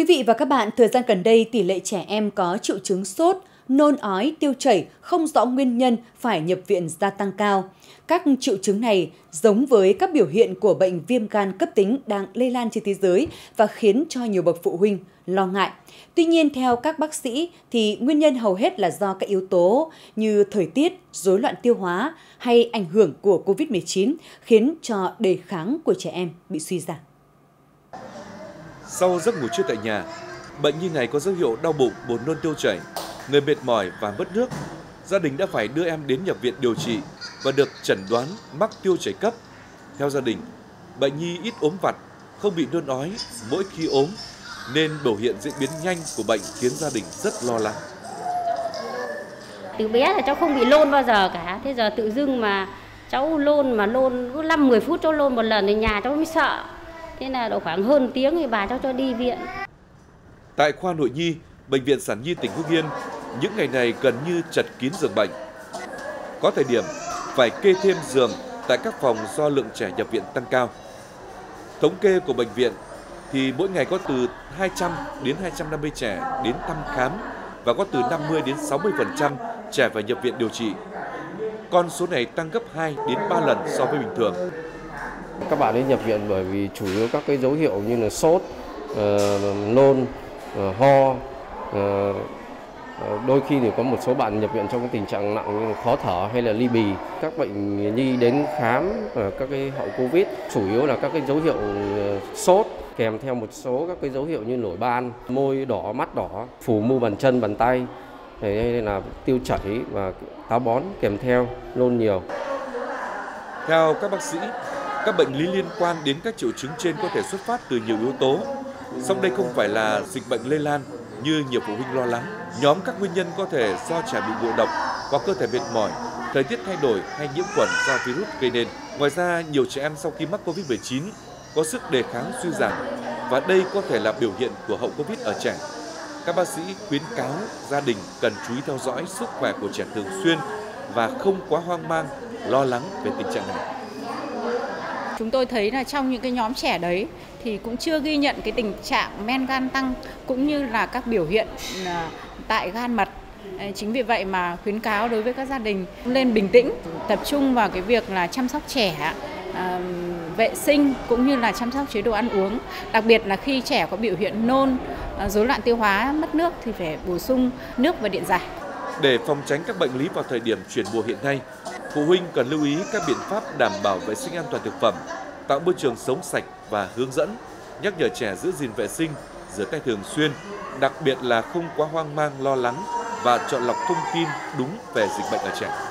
quý vị và các bạn, thời gian gần đây tỷ lệ trẻ em có triệu chứng sốt, nôn ói, tiêu chảy không rõ nguyên nhân phải nhập viện gia tăng cao. Các triệu chứng này giống với các biểu hiện của bệnh viêm gan cấp tính đang lây lan trên thế giới và khiến cho nhiều bậc phụ huynh lo ngại. Tuy nhiên, theo các bác sĩ, thì nguyên nhân hầu hết là do các yếu tố như thời tiết, rối loạn tiêu hóa hay ảnh hưởng của COVID-19 khiến cho đề kháng của trẻ em bị suy giảm. Sau giấc ngủ trưa tại nhà, bệnh nhi này có dấu hiệu đau bụng, buồn nôn tiêu chảy, người mệt mỏi và mất nước. Gia đình đã phải đưa em đến nhập viện điều trị và được chẩn đoán mắc tiêu chảy cấp. Theo gia đình, bệnh nhi ít ốm vặt, không bị nôn ói mỗi khi ốm, nên biểu hiện diễn biến nhanh của bệnh khiến gia đình rất lo lắng. Từ bé là cháu không bị lôn bao giờ cả, thế giờ tự dưng mà cháu lôn mà lôn cứ 5-10 phút cháu lôn một lần thì nhà cháu mới sợ. Thế là độ khoảng hơn tiếng thì bà cháu cho đi viện. Tại khoa nội nhi, Bệnh viện Sản Nhi tỉnh Hưng Yên, những ngày này gần như chật kín giường bệnh. Có thời điểm phải kê thêm giường tại các phòng do lượng trẻ nhập viện tăng cao. Thống kê của bệnh viện thì mỗi ngày có từ 200 đến 250 trẻ đến thăm khám và có từ 50 đến 60% trẻ phải nhập viện điều trị. Con số này tăng gấp 2 đến 3 lần so với bình thường. Các bạn ấy nhập viện bởi vì chủ yếu các cái dấu hiệu như là sốt, uh, nôn, uh, ho, uh, đôi khi thì có một số bạn nhập viện trong cái tình trạng nặng như khó thở hay là ly bì. Các bệnh nhi đến khám ở các cái hậu covid chủ yếu là các cái dấu hiệu sốt kèm theo một số các cái dấu hiệu như nổi ban môi đỏ mắt đỏ phủ mu bàn chân bàn tay hay là tiêu chảy và táo bón kèm theo nôn nhiều. Theo các bác sĩ các bệnh lý liên quan đến các triệu chứng trên có thể xuất phát từ nhiều yếu tố, song đây không phải là dịch bệnh lây lan như nhiều phụ huynh lo lắng. Nhóm các nguyên nhân có thể do trẻ bị ngộ độc hoặc cơ thể mệt mỏi, thời tiết thay đổi hay nhiễm khuẩn do virus gây nên. Ngoài ra, nhiều trẻ em sau khi mắc COVID-19 có sức đề kháng suy giảm và đây có thể là biểu hiện của hậu Covid ở trẻ. Các bác sĩ khuyến cáo gia đình cần chú ý theo dõi sức khỏe của trẻ thường xuyên và không quá hoang mang, lo lắng về tình trạng này chúng tôi thấy là trong những cái nhóm trẻ đấy thì cũng chưa ghi nhận cái tình trạng men gan tăng cũng như là các biểu hiện à, tại gan mật. Chính vì vậy mà khuyến cáo đối với các gia đình lên bình tĩnh, tập trung vào cái việc là chăm sóc trẻ à, vệ sinh cũng như là chăm sóc chế độ ăn uống. Đặc biệt là khi trẻ có biểu hiện nôn à, rối loạn tiêu hóa, mất nước thì phải bổ sung nước và điện giải. Để phòng tránh các bệnh lý vào thời điểm chuyển mùa hiện nay phụ huynh cần lưu ý các biện pháp đảm bảo vệ sinh an toàn thực phẩm, tạo môi trường sống sạch và hướng dẫn, nhắc nhở trẻ giữ gìn vệ sinh, rửa tay thường xuyên, đặc biệt là không quá hoang mang lo lắng và chọn lọc thông tin đúng về dịch bệnh ở trẻ.